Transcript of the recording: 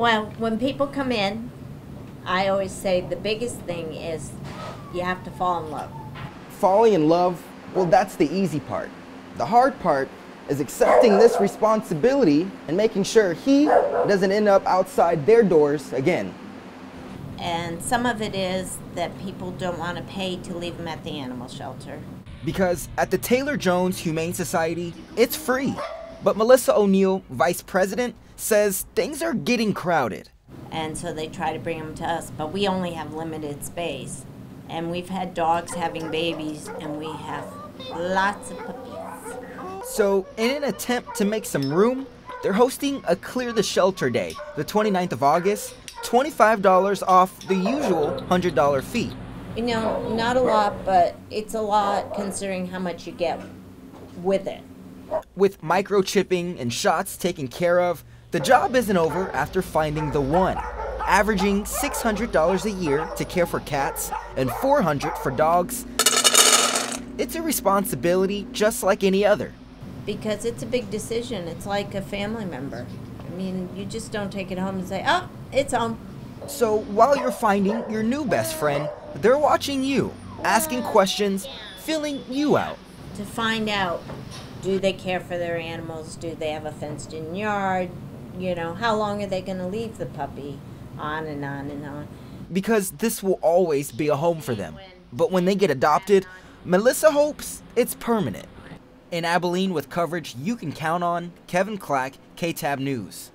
Well, when people come in, I always say the biggest thing is you have to fall in love. Falling in love, well, that's the easy part. The hard part is accepting this responsibility and making sure he doesn't end up outside their doors again. And some of it is that people don't want to pay to leave them at the animal shelter. Because at the Taylor Jones Humane Society, it's free. But Melissa O'Neill, vice president, says things are getting crowded. And so they try to bring them to us, but we only have limited space. And we've had dogs having babies, and we have lots of puppies. So, in an attempt to make some room, they're hosting a Clear the Shelter Day, the 29th of August, $25 off the usual $100 fee. You know, not a lot, but it's a lot considering how much you get with it. With microchipping and shots taken care of, the job isn't over after finding the one. Averaging $600 a year to care for cats and $400 for dogs, it's a responsibility just like any other. Because it's a big decision. It's like a family member. I mean, you just don't take it home and say, oh, it's home. So while you're finding your new best friend, they're watching you, asking questions, filling you out. To find out do they care for their animals? Do they have a fenced in yard? You know, how long are they going to leave the puppy? On and on and on. Because this will always be a home for them. But when they get adopted, Melissa hopes it's permanent. In Abilene with coverage you can count on, Kevin Clack, KTAB News.